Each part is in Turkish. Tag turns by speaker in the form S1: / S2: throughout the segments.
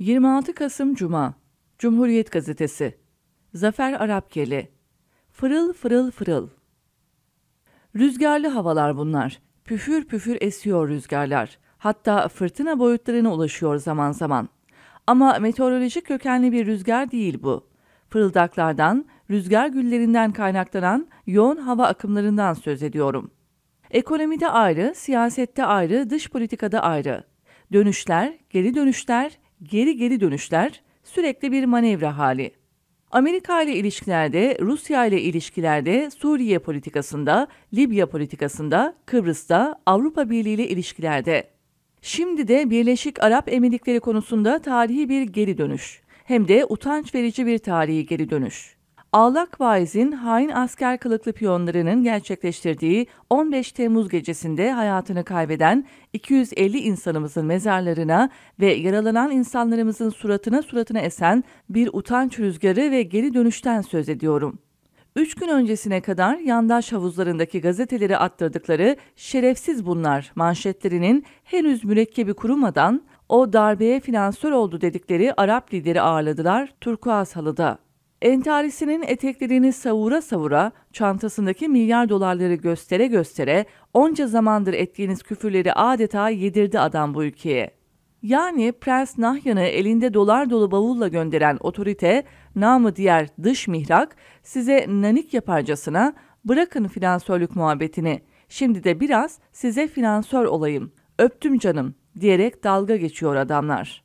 S1: 26 Kasım Cuma Cumhuriyet Gazetesi Zafer Arapgeli Fırıl fırıl fırıl Rüzgarlı havalar bunlar. Püfür püfür esiyor rüzgarlar. Hatta fırtına boyutlarına ulaşıyor zaman zaman. Ama meteorolojik kökenli bir rüzgar değil bu. Fırıldaklardan, rüzgar güllerinden kaynaklanan yoğun hava akımlarından söz ediyorum. Ekonomide ayrı, siyasette ayrı, dış politikada ayrı. Dönüşler, geri dönüşler, geri geri dönüşler, sürekli bir manevra hali. Amerika ile ilişkilerde, Rusya ile ilişkilerde, Suriye politikasında, Libya politikasında, Kıbrıs'ta, Avrupa Birliği ile ilişkilerde. Şimdi de Birleşik Arap Emirlikleri konusunda tarihi bir geri dönüş. Hem de utanç verici bir tarihi geri dönüş. Ağlak vaizin hain asker kılıklı piyonlarının gerçekleştirdiği 15 Temmuz gecesinde hayatını kaybeden 250 insanımızın mezarlarına ve yaralanan insanlarımızın suratına suratına esen bir utanç rüzgarı ve geri dönüşten söz ediyorum. Üç gün öncesine kadar yandaş havuzlarındaki gazeteleri attırdıkları şerefsiz bunlar manşetlerinin henüz mürekkebi kurumadan o darbeye finansör oldu dedikleri Arap lideri ağırladılar Turkuaz halıda. Entarisinin eteklerini savura savura, çantasındaki milyar dolarları göstere göstere, onca zamandır ettiğiniz küfürleri adeta yedirdi adam bu ülkeye. Yani Prens Nahyan'ı elinde dolar dolu bavulla gönderen otorite, namı diğer dış mihrak, size nanik yaparcasına bırakın finansörlük muhabbetini, şimdi de biraz size finansör olayım, öptüm canım diyerek dalga geçiyor adamlar.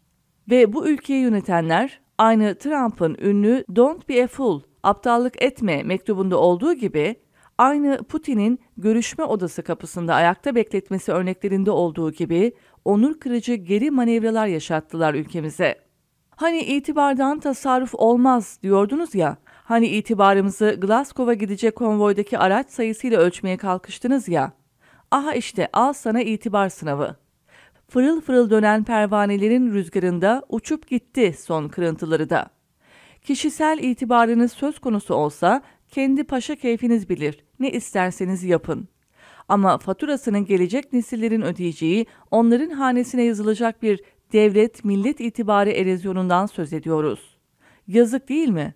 S1: Ve bu ülkeyi yönetenler Aynı Trump'ın ünlü Don't be a fool, aptallık etme mektubunda olduğu gibi aynı Putin'in görüşme odası kapısında ayakta bekletmesi örneklerinde olduğu gibi onur kırıcı geri manevralar yaşattılar ülkemize. Hani itibardan tasarruf olmaz diyordunuz ya, hani itibarımızı Glasgow'a gidecek konvoydaki araç sayısıyla ölçmeye kalkıştınız ya. Aha işte al sana itibar sınavı fırıl fırıl dönen pervanelerin rüzgarında uçup gitti son kırıntıları da. Kişisel itibarınız söz konusu olsa kendi paşa keyfiniz bilir, ne isterseniz yapın. Ama faturasının gelecek nesillerin ödeyeceği, onların hanesine yazılacak bir devlet millet itibarı erozyonundan söz ediyoruz. Yazık değil mi?